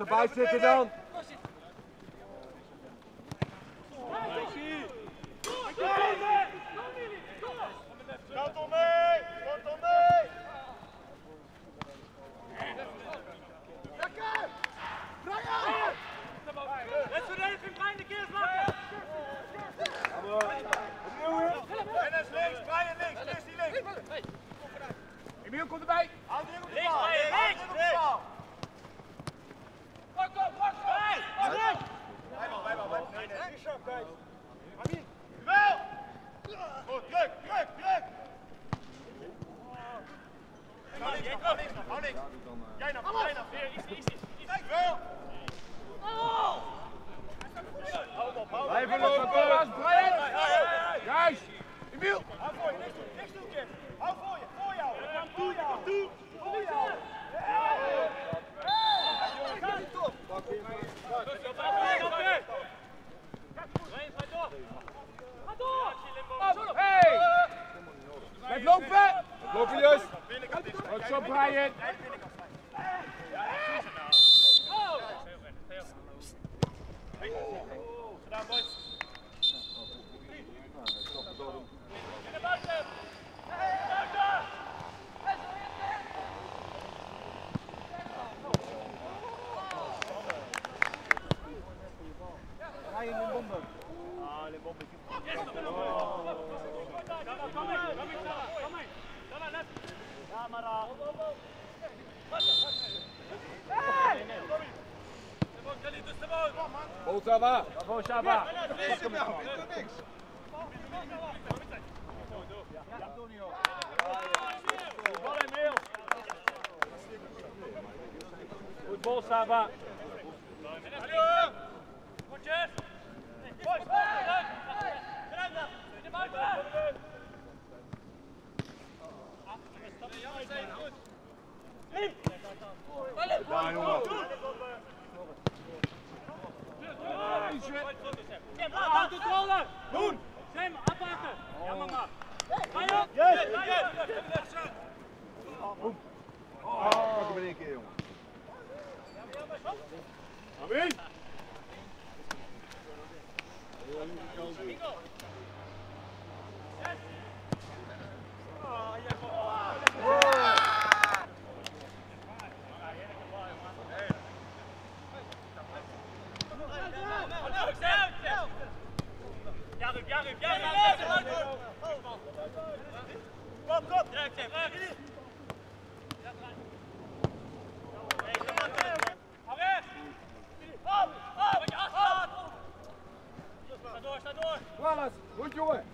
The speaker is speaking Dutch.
erbij zitten dan. Kantel Sharp. Wel! Goed, druk, druk, druk! Hou links nog, hou links nog, hou. Jij nog, jij nog. Kijk wel! Hou hou. Emiel. Hou voor je, niks niks. Hou voor je, voor jou. Voor jou. Hey. Lopen. Lopen Jus. Binnenkant is Goed zo Brian. Jij de binnenkant staan. Gedaan, boys. Goed Saba. Bravo, Shaba. Goed bal, Saba. Ja Jarib, Jarib, Jarib! Kom, kom. Sta Wallace. Goed